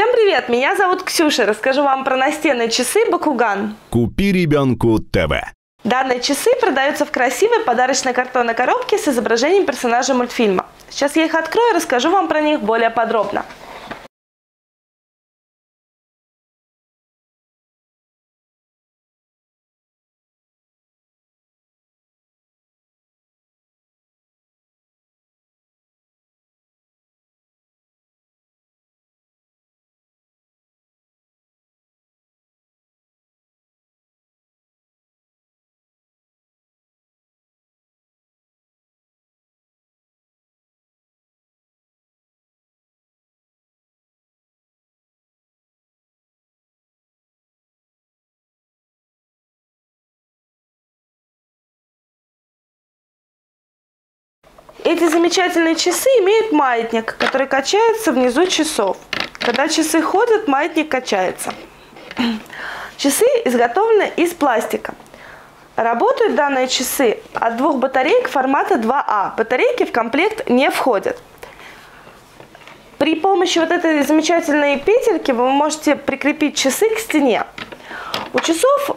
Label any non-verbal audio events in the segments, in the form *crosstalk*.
Всем привет, меня зовут Ксюша. Расскажу вам про настенные часы Бакуган. Купи ребенку ТВ. Данные часы продаются в красивой подарочной картонной коробке с изображением персонажа мультфильма. Сейчас я их открою и расскажу вам про них более подробно. Эти замечательные часы имеют маятник, который качается внизу часов. Когда часы ходят, маятник качается. *clears throat* Часы изготовлены из пластика. Работают данные часы от двух батареек формата 2А. Батарейки в комплект не входят. При помощи вот этой замечательной петельки вы можете прикрепить часы к стене. У часов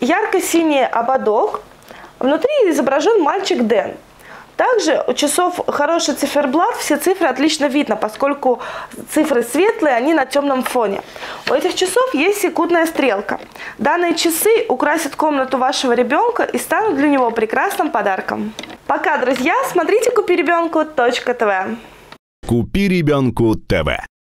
ярко-синий ободок. Внутри изображен мальчик Дэн. Также у часов хороший циферблат, все цифры отлично видно, поскольку цифры светлые, они на темном фоне. У этих часов есть секундная стрелка. Данные часы украсят комнату вашего ребенка и станут для него прекрасным подарком. Пока, друзья, смотрите купи ребенку.тв. Купи ребенку ТВ.